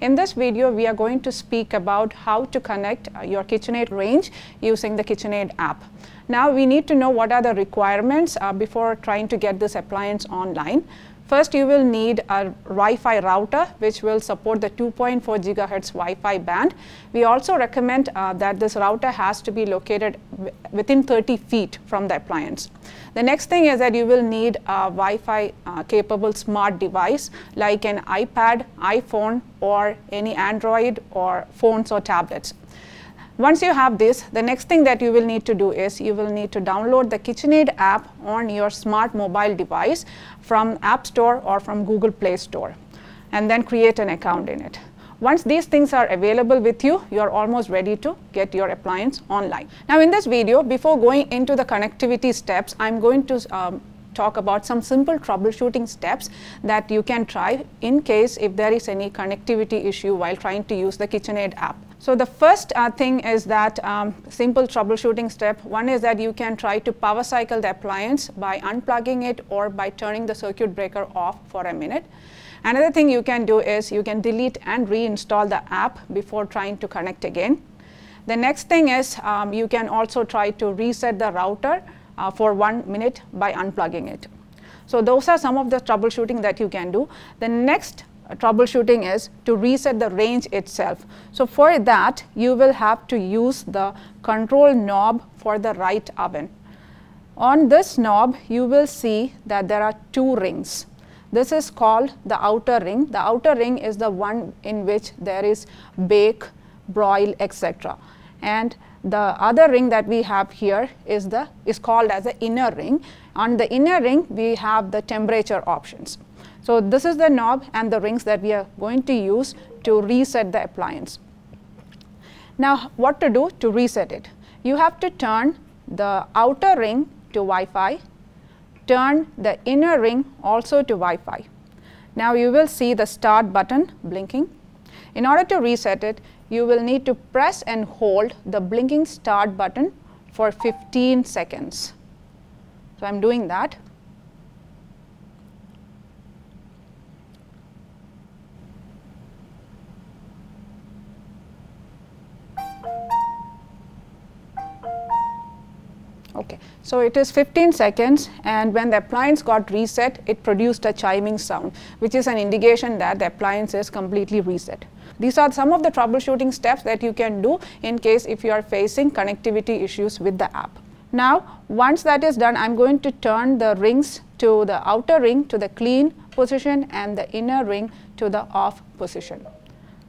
In this video, we are going to speak about how to connect uh, your KitchenAid range using the KitchenAid app. Now, we need to know what are the requirements uh, before trying to get this appliance online. First, you will need a Wi-Fi router which will support the 2.4 gigahertz Wi-Fi band. We also recommend uh, that this router has to be located within 30 feet from the appliance. The next thing is that you will need a Wi-Fi uh, capable smart device like an iPad, iPhone or any Android or phones or tablets. Once you have this, the next thing that you will need to do is you will need to download the KitchenAid app on your smart mobile device from App Store or from Google Play Store and then create an account in it. Once these things are available with you, you are almost ready to get your appliance online. Now in this video, before going into the connectivity steps, I'm going to um, talk about some simple troubleshooting steps that you can try in case if there is any connectivity issue while trying to use the KitchenAid app. So the first uh, thing is that um, simple troubleshooting step. One is that you can try to power cycle the appliance by unplugging it or by turning the circuit breaker off for a minute. Another thing you can do is you can delete and reinstall the app before trying to connect again. The next thing is um, you can also try to reset the router uh, for one minute by unplugging it. So those are some of the troubleshooting that you can do. The next troubleshooting is to reset the range itself. So for that, you will have to use the control knob for the right oven. On this knob, you will see that there are two rings. This is called the outer ring. The outer ring is the one in which there is bake, broil, etc. And the other ring that we have here is the is called as the inner ring. On the inner ring, we have the temperature options. So this is the knob and the rings that we are going to use to reset the appliance. Now what to do to reset it? You have to turn the outer ring to Wi-Fi, turn the inner ring also to Wi-Fi. Now you will see the start button blinking. In order to reset it, you will need to press and hold the blinking start button for 15 seconds. So I'm doing that. So it is 15 seconds and when the appliance got reset, it produced a chiming sound, which is an indication that the appliance is completely reset. These are some of the troubleshooting steps that you can do in case if you are facing connectivity issues with the app. Now, once that is done, I'm going to turn the rings to the outer ring to the clean position and the inner ring to the off position,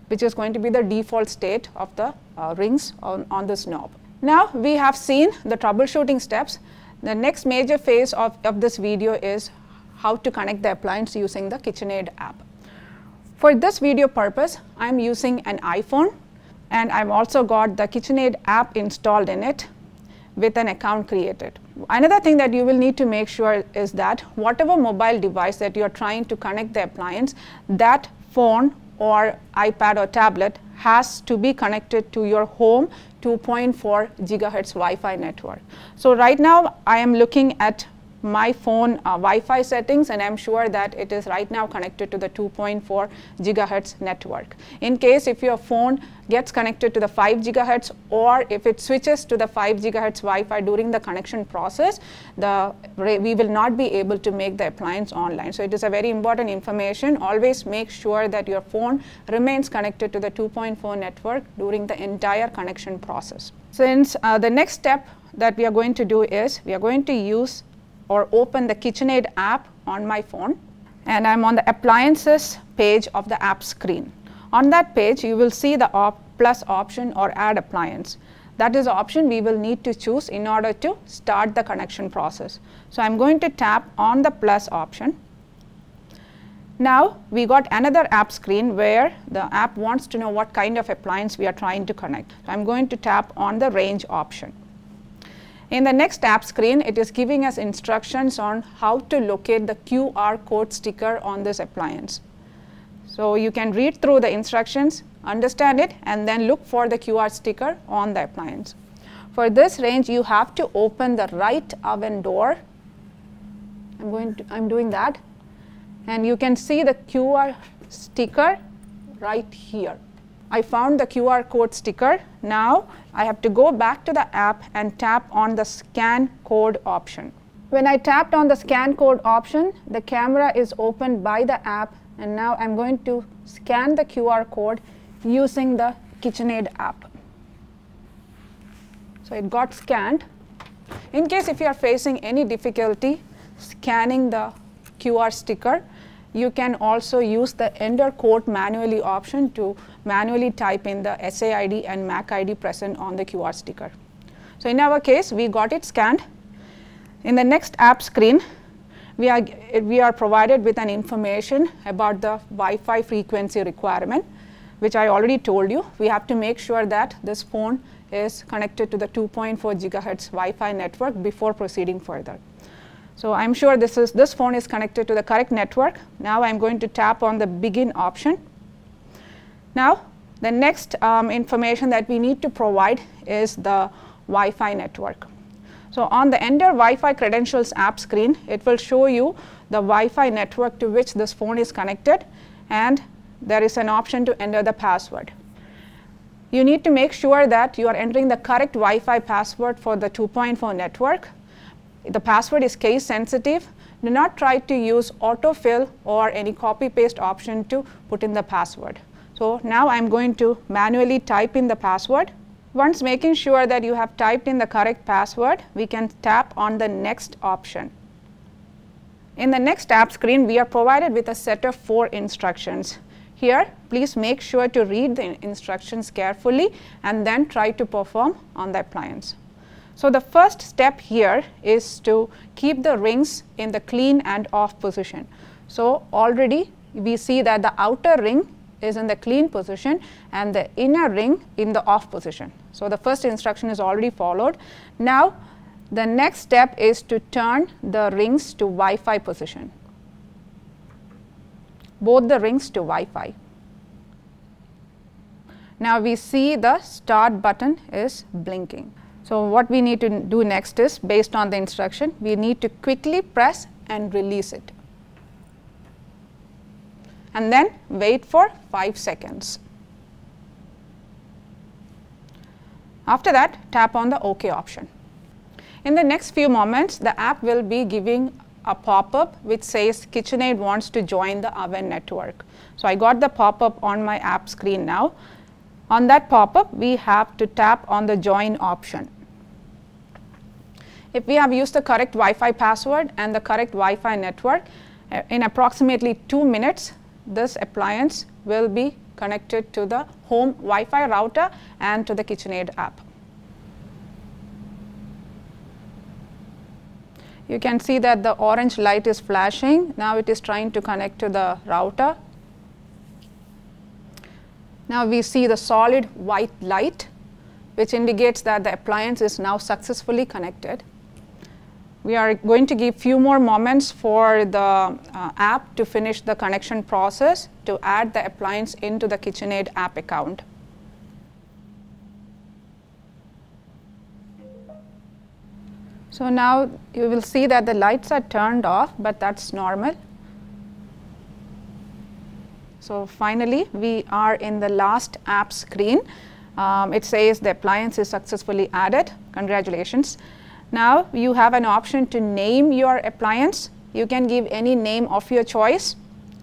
which is going to be the default state of the uh, rings on, on this knob. Now we have seen the troubleshooting steps. The next major phase of, of this video is how to connect the appliance using the KitchenAid app. For this video purpose, I'm using an iPhone and I've also got the KitchenAid app installed in it with an account created. Another thing that you will need to make sure is that whatever mobile device that you're trying to connect the appliance, that phone or iPad or tablet has to be connected to your home 2.4 gigahertz Wi-Fi network. So right now I am looking at my phone uh, Wi-Fi settings and I'm sure that it is right now connected to the 2.4 gigahertz network. In case if your phone gets connected to the 5 gigahertz or if it switches to the 5 gigahertz Wi-Fi during the connection process, the we will not be able to make the appliance online. So it is a very important information. Always make sure that your phone remains connected to the 2.4 network during the entire connection process. Since uh, the next step that we are going to do is we are going to use or open the KitchenAid app on my phone and I'm on the appliances page of the app screen. On that page, you will see the op plus option or add appliance. That is the option we will need to choose in order to start the connection process. So I'm going to tap on the plus option. Now we got another app screen where the app wants to know what kind of appliance we are trying to connect. So I'm going to tap on the range option. In the next app screen, it is giving us instructions on how to locate the QR code sticker on this appliance. So you can read through the instructions, understand it, and then look for the QR sticker on the appliance. For this range, you have to open the right oven door. I'm going to, I'm doing that. And you can see the QR sticker right here. I found the QR code sticker. Now I have to go back to the app and tap on the scan code option. When I tapped on the scan code option, the camera is opened by the app and now I'm going to scan the QR code using the KitchenAid app. So it got scanned. In case if you are facing any difficulty scanning the QR sticker, you can also use the enter code manually option to manually type in the SAID and MAC ID present on the QR sticker. So in our case, we got it scanned. In the next app screen, we are, we are provided with an information about the Wi-Fi frequency requirement, which I already told you. We have to make sure that this phone is connected to the 2.4 gigahertz Wi-Fi network before proceeding further. So I'm sure this is this phone is connected to the correct network. Now I'm going to tap on the begin option. Now the next um, information that we need to provide is the Wi-Fi network. So on the Enter Wi-Fi credentials app screen, it will show you the Wi-Fi network to which this phone is connected and there is an option to enter the password. You need to make sure that you are entering the correct Wi-Fi password for the 2.4 network the password is case sensitive. Do not try to use autofill or any copy paste option to put in the password. So now I'm going to manually type in the password. Once making sure that you have typed in the correct password, we can tap on the next option. In the next app screen, we are provided with a set of four instructions. Here, please make sure to read the instructions carefully and then try to perform on the appliance. So the first step here is to keep the rings in the clean and off position. So already we see that the outer ring is in the clean position and the inner ring in the off position. So the first instruction is already followed. Now the next step is to turn the rings to Wi-Fi position. Both the rings to Wi-Fi. Now we see the start button is blinking. So what we need to do next is based on the instruction, we need to quickly press and release it. And then wait for 5 seconds. After that, tap on the OK option. In the next few moments, the app will be giving a pop-up which says KitchenAid wants to join the oven network. So I got the pop-up on my app screen now. On that pop-up, we have to tap on the join option. If we have used the correct Wi-Fi password and the correct Wi-Fi network, uh, in approximately two minutes, this appliance will be connected to the home Wi-Fi router and to the KitchenAid app. You can see that the orange light is flashing. Now it is trying to connect to the router. Now we see the solid white light, which indicates that the appliance is now successfully connected. We are going to give few more moments for the uh, app to finish the connection process to add the appliance into the KitchenAid app account. So now you will see that the lights are turned off, but that's normal. So finally, we are in the last app screen. Um, it says the appliance is successfully added. Congratulations. Now you have an option to name your appliance. You can give any name of your choice.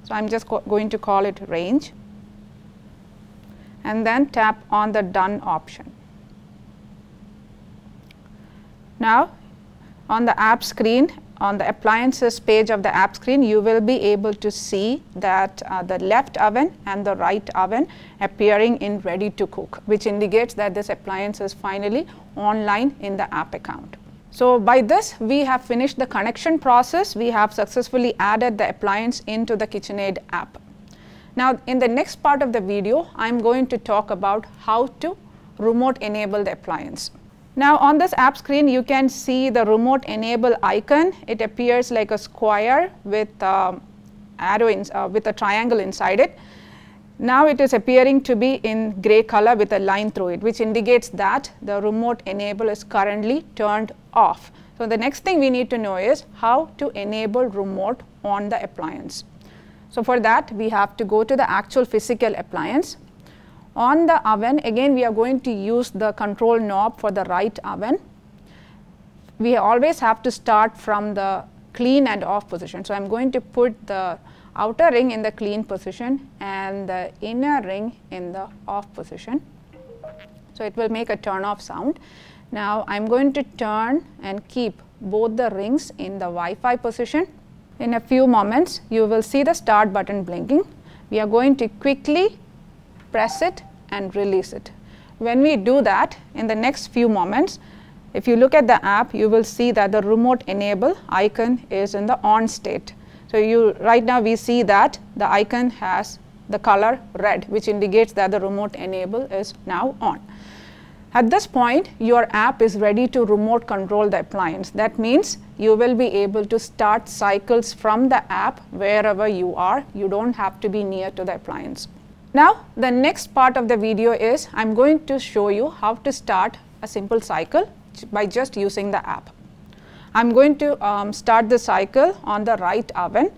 So I'm just going to call it range and then tap on the done option. Now on the app screen on the appliances page of the app screen you will be able to see that uh, the left oven and the right oven appearing in ready to cook which indicates that this appliance is finally online in the app account. So by this, we have finished the connection process. We have successfully added the appliance into the KitchenAid app. Now, in the next part of the video, I'm going to talk about how to remote enable the appliance. Now, on this app screen, you can see the remote enable icon. It appears like a square with um, arrow in, uh, with a triangle inside it. Now it is appearing to be in gray color with a line through it, which indicates that the remote enable is currently turned off. So the next thing we need to know is how to enable remote on the appliance. So, for that we have to go to the actual physical appliance. On the oven again we are going to use the control knob for the right oven. We always have to start from the clean and off position. So, I am going to put the outer ring in the clean position and the inner ring in the off position. So, it will make a turn off sound. Now, I am going to turn and keep both the rings in the Wi-Fi position. In a few moments, you will see the start button blinking. We are going to quickly press it and release it. When we do that in the next few moments, if you look at the app, you will see that the remote enable icon is in the on state. So, you right now we see that the icon has the color red which indicates that the remote enable is now on. At this point your app is ready to remote control the appliance. That means you will be able to start cycles from the app wherever you are. You do not have to be near to the appliance. Now the next part of the video is I am going to show you how to start a simple cycle by just using the app. I am going to um, start the cycle on the right oven.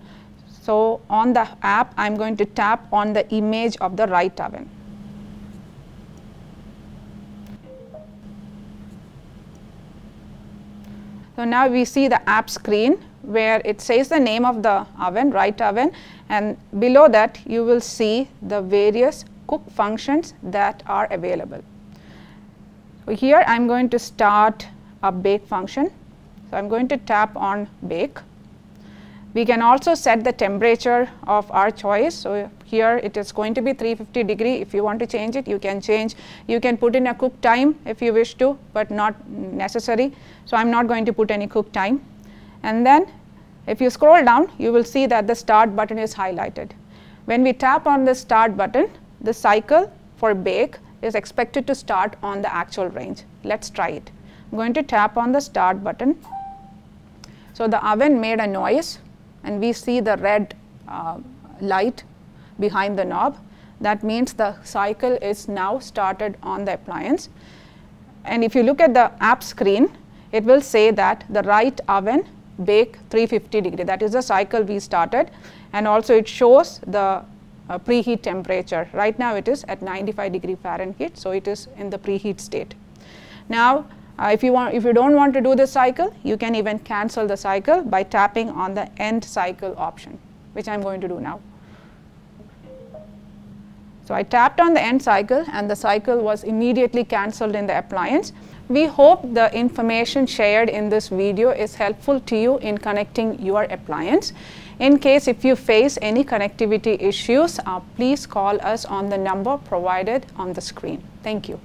So, on the app I am going to tap on the image of the right oven. So, now we see the app screen where it says the name of the oven, right oven and below that you will see the various cook functions that are available. So, here I am going to start a bake function so, I am going to tap on bake. We can also set the temperature of our choice. So, here it is going to be 350 degree. If you want to change it, you can change. You can put in a cook time if you wish to, but not necessary. So, I am not going to put any cook time. And then if you scroll down, you will see that the start button is highlighted. When we tap on the start button, the cycle for bake is expected to start on the actual range. Let us try it. I am going to tap on the start button so, the oven made a noise and we see the red uh, light behind the knob. That means the cycle is now started on the appliance. And if you look at the app screen, it will say that the right oven bake 350 degree. That is the cycle we started. And also it shows the uh, preheat temperature. Right now it is at 95 degree Fahrenheit. So, it is in the preheat state. Now, uh, if you want, if you don't want to do this cycle, you can even cancel the cycle by tapping on the end cycle option, which I'm going to do now. So I tapped on the end cycle and the cycle was immediately cancelled in the appliance. We hope the information shared in this video is helpful to you in connecting your appliance. In case if you face any connectivity issues, uh, please call us on the number provided on the screen. Thank you.